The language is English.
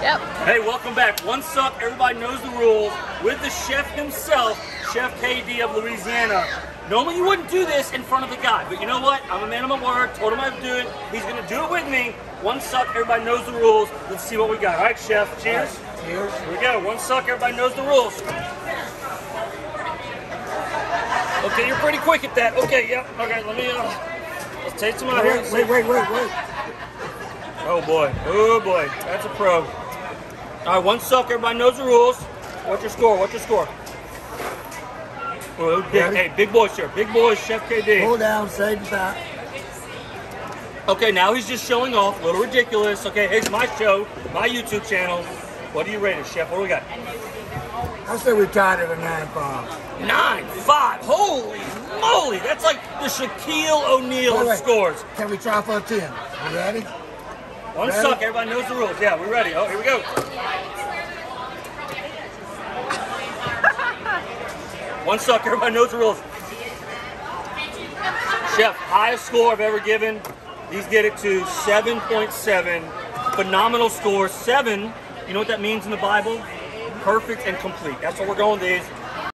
Yep. Hey, welcome back. One suck, everybody knows the rules. With the chef himself, Chef KD of Louisiana. Normally you wouldn't do this in front of the guy, but you know what? I'm a man of my word. Told him I'd do it. He's gonna do it with me. One suck, everybody knows the rules. Let's see what we got. All right, chef. Cheers. Cheers. Here we go. One suck, everybody knows the rules. Okay, you're pretty quick at that. Okay, yep. Okay, let me uh, let's taste some out here. Wait, wait, wait, wait, wait. Oh boy. Oh boy. That's a pro. All right, one suck. Everybody knows the rules. What's your score? What's your score? Oh, big, hey, big boys here. Big boys, Chef KD. Pull down, save the fat. Okay, now he's just showing off. A little ridiculous. Okay, it's my show, my YouTube channel. What do you rate it, Chef? What do we got? I say we tied it at nine five. Nine, five. Holy moly. That's like the Shaquille O'Neal Wait, of wait. scores. Can we try for a ten? You ready? One Ready? suck. Everybody knows the rules. Yeah, we're ready. Oh, here we go. One suck. Everybody knows the rules. Chef, highest score I've ever given. These get it to 7.7. Phenomenal score. Seven. You know what that means in the Bible? Perfect and complete. That's what we're going with these.